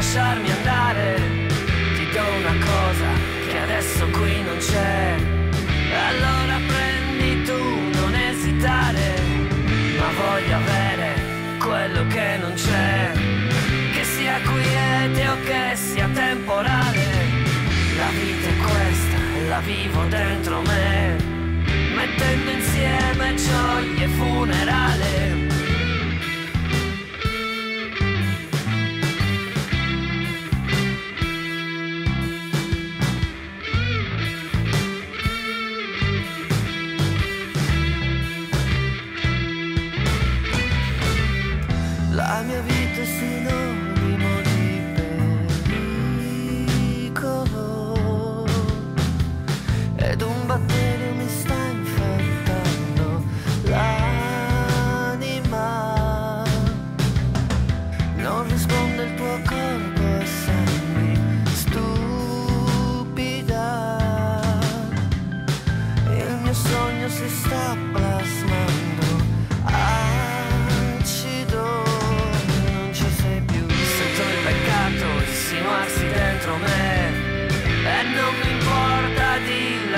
lasciarmi andare. Ti do una cosa che adesso qui non c'è. Allora prendi tu, non esitare. Ma voglio avere quello che non c'è. Che sia quiete o che sia temporale. La vita è questa, la vivo dentro me.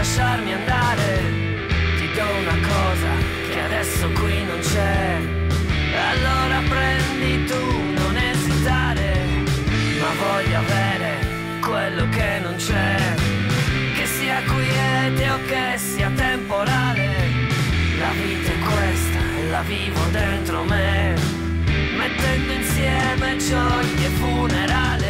Lasciarmi andare. Ti do una cosa che adesso qui non c'è. Allora prendi tu, non esitare, ma voglio avere quello che non c'è. Sia quiete o che sia temporale. La vita è questa e la vivo dentro me, mettendo insieme gioie funerale.